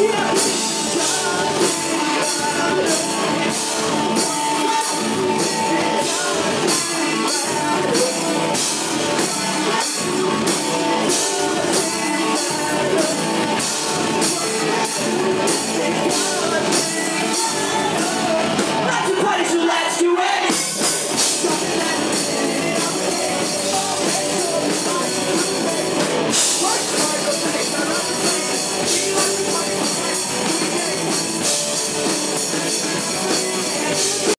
Yeah.